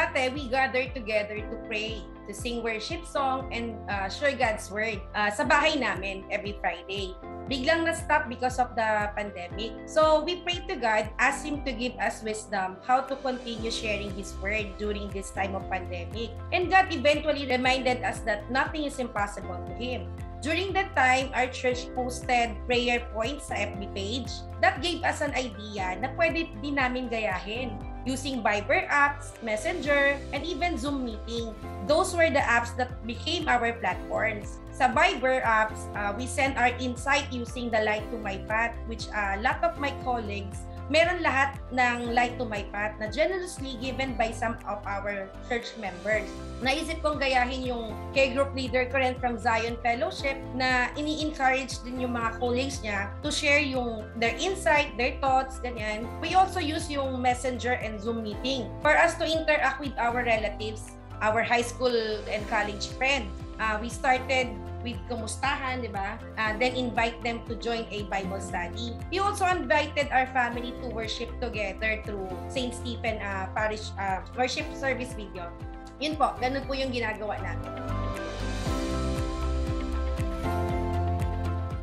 dati we gather together to pray, to sing worship song and uh, share God's word uh, sa bahay namin every Friday. Biglang na-stop because of the pandemic. So we pray to God, ask Him to give us wisdom how to continue sharing His word during this time of pandemic. And God eventually reminded us that nothing is impossible to Him. During that time, our church posted prayer points sa FB page that gave us an idea na pwede din namin gayahin using Viber apps, Messenger, and even Zoom meeting. Those were the apps that became our platforms. Sa Viber apps, uh, we send our insight using the Light to My Path, which a uh, lot of my colleagues meron lahat ng Light to My Path na generously given by some of our church members. Naisip kong gayahin yung kay group leader ko rin from Zion Fellowship na ini-encourage din yung mga colleagues niya to share yung their insight, their thoughts, ganyan. We also use yung Messenger and Zoom meeting for us to interact with our relatives, our high school and college friends. Uh, we started with kumustahan, di ba? Uh, then invite them to join a Bible study. We also invited our family to worship together through St. Stephen uh, Parish uh, worship service video. Yun po, ganun po yung ginagawa namin.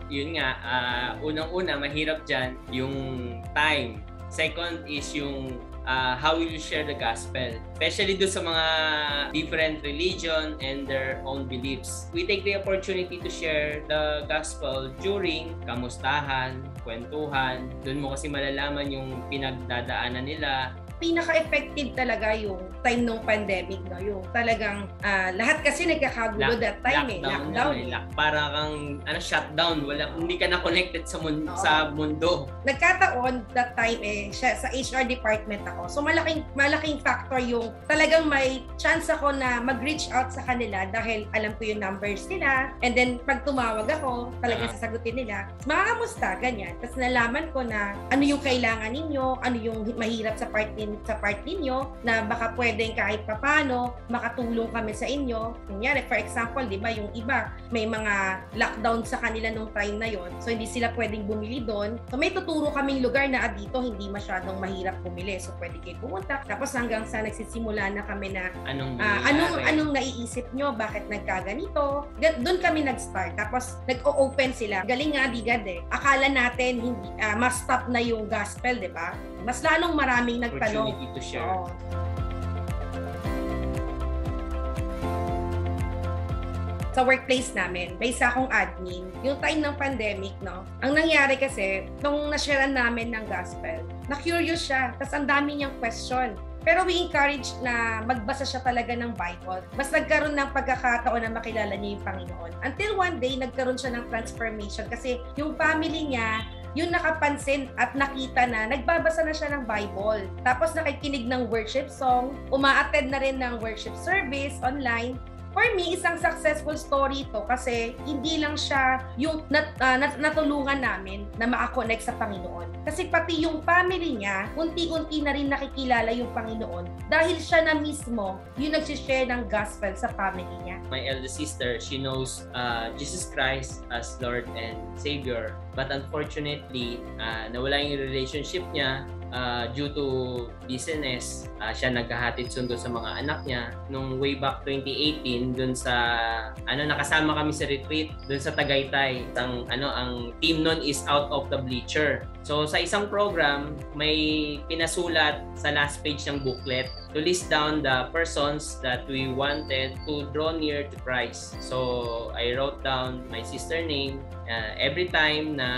Yun nga, uh, unang-una, mahirap dyan yung time. Second is yung uh, how will you share the gospel? Especially do sa mga different religion and their own beliefs. We take the opportunity to share the gospel during kamustahan, kwentuhan. Doon mo kasi malalaman yung pinagdadaanan nila, pinaka-effective talaga yung time ng pandemic, no? Yung talagang uh, lahat kasi nagkakagulo Lock, that time eh. Lockdown. Eh. Lock, para kang ano, shutdown. Wala, hindi ka na connected sa, mundo, Oo. sa mundo. Nagkataon that time eh, siya, sa HR department ako. So malaking, malaking factor yung talagang may chance ako na mag-reach out sa kanila dahil alam ko yung numbers nila. And then pag tumawag ako, talagang uh-huh. sasagutin nila. Mga ganyan. Tapos nalaman ko na ano yung kailangan ninyo, ano yung mahirap sa part ni namin sa part ninyo na baka pwedeng kahit papano makatulong kami sa inyo. Kunyari, for example, di ba, yung iba, may mga lockdown sa kanila nung time na yon So, hindi sila pwedeng bumili doon. So, may tuturo kaming lugar na ah, dito hindi masyadong mahirap bumili. So, pwede kayo pumunta. Tapos hanggang sa nagsisimula na kami na anong, uh, anong, anong naiisip nyo, bakit nagkaganito. Doon kami nag-start. Tapos, nag-o-open sila. Galing nga, digad eh. Akala natin hindi, uh, mas stop na yung gospel, di ba? Mas lalong maraming nagtanong. Opportunity to share. Oo. sa workplace namin, may isa akong admin, yung time ng pandemic, no? Ang nangyari kasi, nung nasharean namin ng gospel, na-curious siya, tapos ang dami niyang question. Pero we encourage na magbasa siya talaga ng Bible. Mas nagkaroon ng pagkakataon na makilala niya yung Panginoon. Until one day, nagkaroon siya ng transformation kasi yung family niya, yung nakapansin at nakita na nagbabasa na siya ng Bible. Tapos nakikinig ng worship song, umaattend na rin ng worship service online, for me, isang successful story to kasi hindi lang siya yung nat, uh, nat, natulungan namin na makakonect sa Panginoon. Kasi pati yung family niya, unti-unti na rin nakikilala yung Panginoon dahil siya na mismo yung nagsishare ng gospel sa family niya. My eldest sister, she knows uh, Jesus Christ as Lord and Savior. But unfortunately, uh, nawala yung relationship niya uh, due to business, uh, siya nagkahatid sundo sa mga anak niya. Nung way back 2018, dun sa, ano, nakasama kami sa retreat dun sa Tagaytay. Ang, ano, ang team nun is out of the bleacher. So, sa isang program, may pinasulat sa last page ng booklet to list down the persons that we wanted to draw near to Christ. So, I wrote down my sister name. Uh, every time na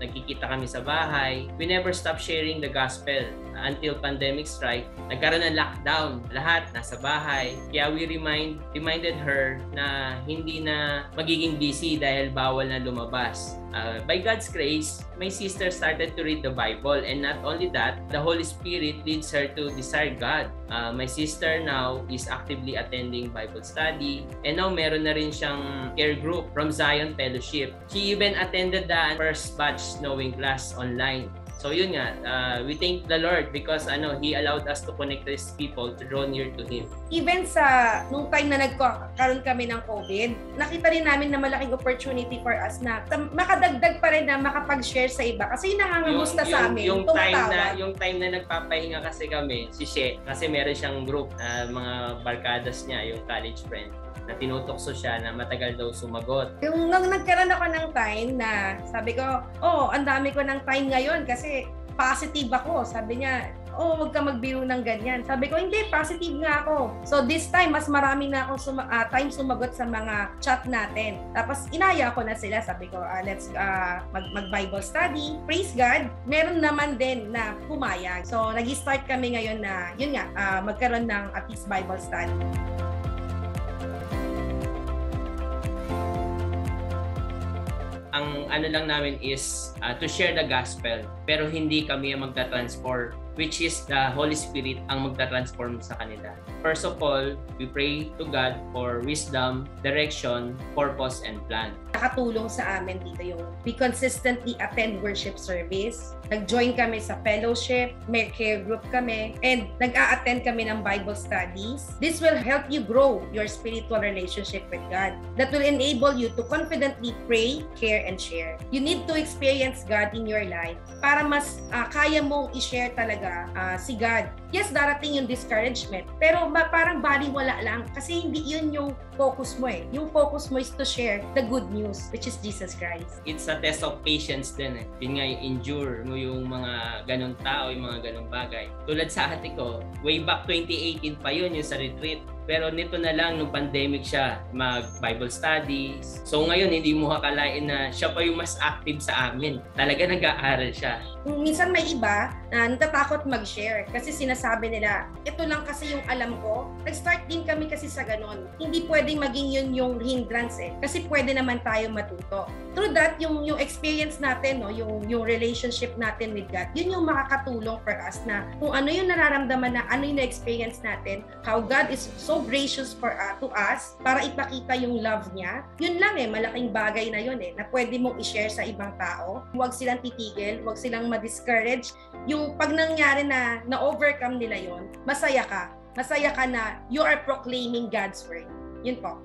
nagkikita kami sa bahay, we never stop sharing the gospel until pandemic strike. Nagkaroon ng lockdown. Lahat nasa bahay. Kaya we remind, reminded her na hindi na magiging busy dahil bawal na lumabas. Uh, by God's grace, my sister started to read the Bible and not only that, the Holy Spirit leads her to desire God. Uh, my sister now is actively attending Bible study and now meron na rin siyang care group from Zion Fellowship. She even attended the first batch knowing class online. So yun nga, uh, we thank the Lord because ano, He allowed us to connect these people to draw near to Him. Even sa nung time na nagkaroon kami ng COVID, nakita rin namin na malaking opportunity for us na makadagdag pa rin na makapag-share sa iba. Kasi yung nangangamusta sa amin, yung time tumatawag. na yung time na nagpapahinga kasi kami, si She, kasi meron siyang group na mga barkadas niya, yung college friend na tinutokso siya na matagal daw sumagot. Yung nung nagkaroon ako ng time na sabi ko, oh, ang dami ko ng time ngayon kasi positive ako. Sabi niya, oh, huwag ka magbiro ng ganyan. Sabi ko, hindi, positive nga ako. So this time, mas marami na akong suma- uh, time sumagot sa mga chat natin. Tapos inaya ko na sila. Sabi ko, uh, let's uh, mag- mag-Bible study. Praise God. Meron naman din na pumayag. So nag-start kami ngayon na, yun nga, uh, magkaroon ng at least Bible study. Ang ano lang namin is uh, to share the gospel. Pero hindi kami ang magta-transform which is the Holy Spirit ang magta-transform sa kanila. First of all, we pray to God for wisdom, direction, purpose, and plan. Nakatulong sa amin dito yung we consistently attend worship service. Nag-join kami sa fellowship, may care group kami, and nag-a-attend kami ng Bible studies. This will help you grow your spiritual relationship with God. That will enable you to confidently pray, care, and share. You need to experience God in your life para mas uh, kaya mong i-share talaga uh, si God. Yes, darating yung discouragement, pero ba, parang baliwala lang kasi hindi yun yung focus mo eh. Yung focus mo is to share the good news, which is Jesus Christ. It's a test of patience din eh. Yun nga, endure mo yung mga ganong tao, yung mga ganong bagay. Tulad sa ate ko, way back 2018 pa yun, yung sa retreat. Pero nito na lang, nung pandemic siya, mag-Bible studies. So ngayon, hindi mo akalain na siya pa yung mas active sa amin. Talaga nag-aaral siya. Minsan may iba na natatakot mag-share kasi sinasabi nila, ito lang kasi yung alam ko. Nag-start din kami kasi sa ganun. Hindi pwedeng maging yun yung hindrance eh. Kasi pwede naman tayo matuto. Through that, yung, yung experience natin, no, yung, yung relationship natin with God, yun yung makakatulong for us na kung ano yung nararamdaman na, ano yung na-experience natin, how God is so gracious for uh, to us para ipakita yung love niya. Yun lang eh, malaking bagay na yun eh, na pwede mong i-share sa ibang tao. Huwag silang titigil, huwag silang ma-discourage. Yung pag nangyari na na-overcome nila yon masaya ka. Masaya ka na you are proclaiming God's word. Yun po.